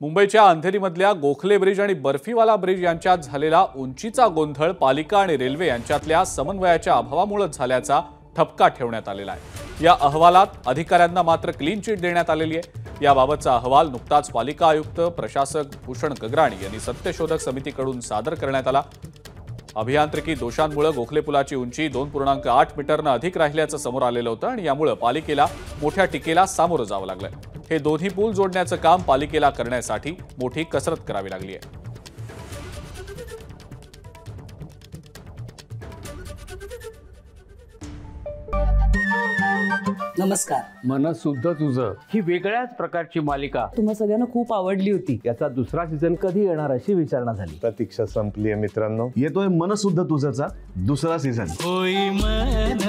मुंबईच्या अंधेरीमधल्या गोखले ब्रिज आणि बर्फीवाला ब्रिज यांच्यात झालेला उंचीचा गोंधळ पालिका आणि रेल्वे यांच्यातल्या समन्वयाच्या अभावामुळेच झाल्याचा ठपका ठेवण्यात आलेला आहे. या अहवालात अधिकाऱ्यांना मात्र क्लीन चिट देण्यात आलेली आहे. याबाबतचा अहवाल नुकताच पालिका आयुक्त प्रशासक भूषण गगराणी यांनी सत्यशोधक समितीकडून सादर करण्यात आला. अभियांत्रिकी दोषांमुळे गोखले पुलाची उंची दोन पूर्णांक आठ मीटरनं अधिक राहिल्याचं समोर आलेलं होतं आणि यामुळे पालिकेला मोठ्या टीकेला सामोरं जावं लागलंय. हे दोन्ही पूल जोडण्याचं काम पालिकेला करण्यासाठी मोठी कसरत करावी लागली आहे. नमस्कार. मन शुद्ध तुझं. ही वेगळ्याच प्रकारची मालिका. तुम्हा सगळ्यांना खूप आवडली होती. याचा दुसरा सीझन कधी येणार अशी विचारणा झाली. प्रतीक्षा संपली आहे मित्रांनो. येतोय मनसुद्ध तुझचा दुसरा सीझन होई मन